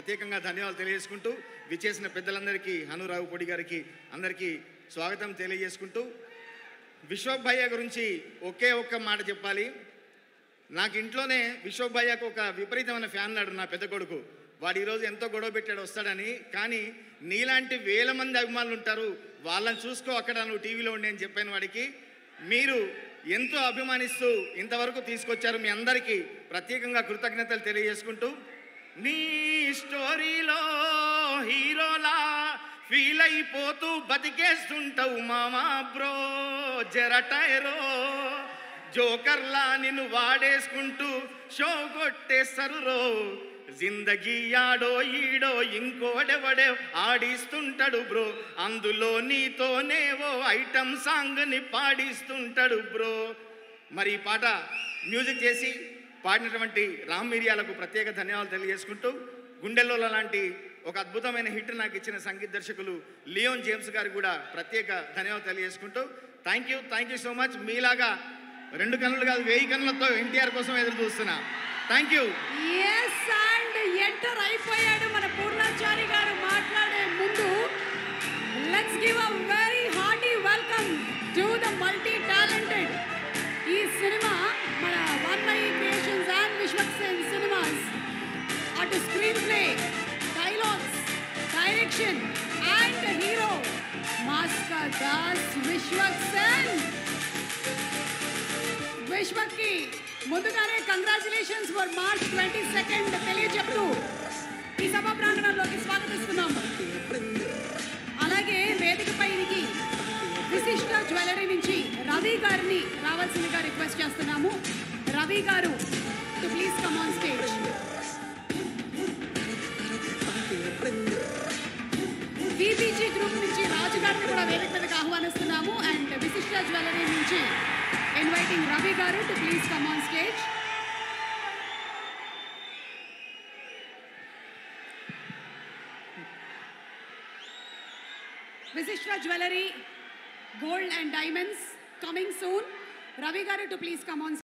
ప్రత్యేకంగా ధన్యవాదాలు తెలియజేసుకుంటూ విచ్చేసిన పెద్దలందరికీ హనురావు పొడి గారికి అందరికీ స్వాగతం తెలియజేసుకుంటూ విశ్వభయ్య గురించి ఒకే ఒక్క మాట చెప్పాలి. నాకు ఇంట్లోనే విశ్వభయ్యకు ఒక విపరీతమైన ఫ్యాన్ నాడు నా పెద్ద కొడుకు. వాడు ఈరోజు ఎంతో గొడవ పెట్టాడు వస్తాడని. కానీ నీలాంటి వేల మంది అభిమానులు ఉంటారు. వాళ్ళని చూసుకో అక్కడ నువ్వు టీవీలో ఉండి అని చెప్పాను వాడికి. మీరు ఎంతో అభిమానిస్తూ ఇంతవరకు తీసుకొచ్చారు మీ అందరికీ ప్రత్యేకంగా కృతజ్ఞతలు తెలియజేసుకుంటూ నీ స్టోరీలో హీరోలా ఫీల్ అయిపోతూ బతికేస్తుంటావు మామా బ్రో జరటైరో జోకర్లా నిన్ను వాడేసుకుంటూ షో కొట్టేస్తారు రో జిందగీ ఆడో ఈడో ఇంకోడెవడే ఆడిస్తుంటాడు బ్రో. అందులో నీతోనే ఓ ఐటమ్ సాంగ్ని పాడిస్తుంటాడు బ్రో. మరి ఈ పాట మ్యూజిక్ చేసి పాడినటువంటి రామ్ మిరియాలకు ప్రత్యేక ధన్యవాదాలు తెలియజేసుకుంటూ గుండెల్లో లాంటి ఒక అద్భుతమైన హిట్ నాకు ఇచ్చిన సంగీత దర్శకులు లియోన్ జేమ్స్ గారికి కూడా ప్రత్యేక ధన్యవాదాలు తెలియజేసుకుంటూ thank you thank you so much. మీలాగా రెండు కన్నులు కాదు వెయ్యి కన్నులతో ఎన్టీఆర్ కోసం ఎదురు చూస్తున్నా. Thank you. Yes and enter అయిపోయాడు మన పూర్ణాచారి గారు మాట్లాడే డైరెక్షన్ అండ్ హీరో మాస్కా దాస్ విశ్వక్ సేన్ విశ్వక్కి ముందుగానే congratulations for March twenty second తెలియజెప్తూ ఈ సభా ప్రాంగణంలోకి స్వాగతిస్తున్నాం. అలాగే వేదికపైకి విశిష్ట జ్యువెలరీ నుంచి రవి గారిని రావాల్సిందిగా రిక్వెస్ట్ చేస్తున్నాము. Ravi garu to please come on stage BBG group నుంచి రాజు గారిని కూడా వేదిక మీదకి ఆహ్వానిస్తున్నాము. అండ్ విశిష్ట జ్యువెలరీ నుంచి inviting Ravi garu to please come on stage Vishishta jewellery gold and diamonds coming soon Ravi garu to please come on